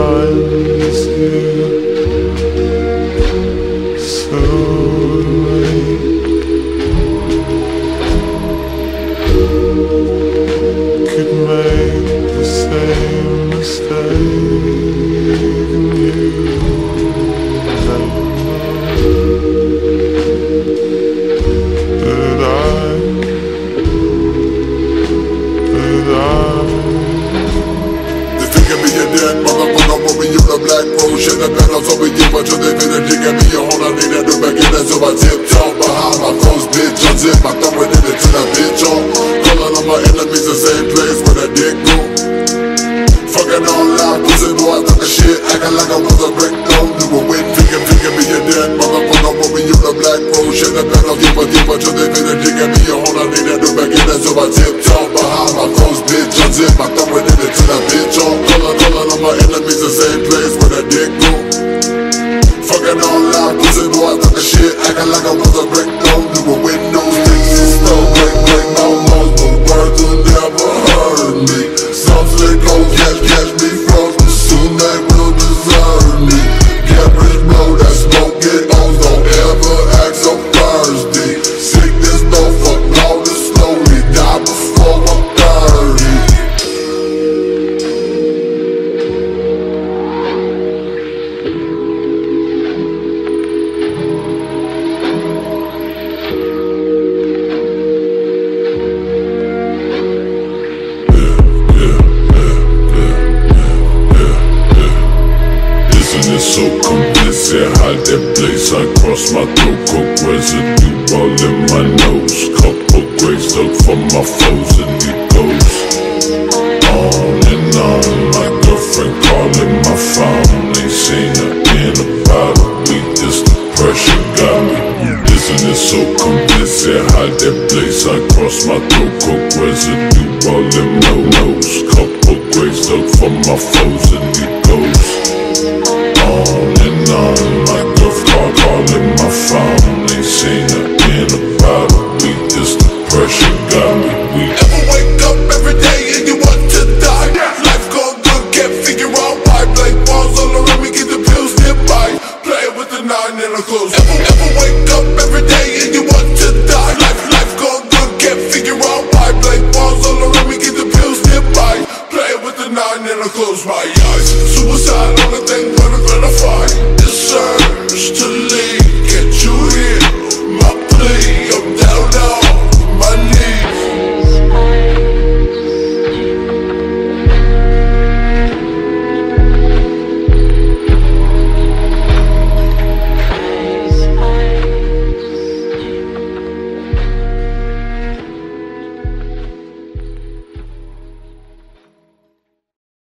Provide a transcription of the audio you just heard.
me a color that min jävla black bro Känner pennan som en giva så det vill digga mig Jag håller ner den dumma killen som var tip-top Behind my close bitch I zip my thumb and it to that bitch on Calling on my enemies the same place where that dick go Fucking all loud pussy boy talking shit Acting like I was a brick though Du var win fick fick mig en dead motherfucker på min jävla black bro Känner pennan giva giva så det vill digga mig Jag håller ner den dumma killen som var tip-top Behind the same place where that dick go so complicit? Hide that place I cross my throat, coke residue all in my nose. Couple graves dug for my foes, and it goes on and on. My girlfriend calling my phone, ain't seen in about a week. This depression got me. Isn't it so complicit? Hide that place I cross my throat, coke residue all in my nose. Couple graves dug for my foes, and it goes calling my phone. Ain't seen her in about a week. This depression got me weak. Ever wake up every day and you want to die? Life going good, can't figure out why. Blank walls all around me, get the pills nearby. Playing with the nine in the clothes. Ever, ever wake up every day and you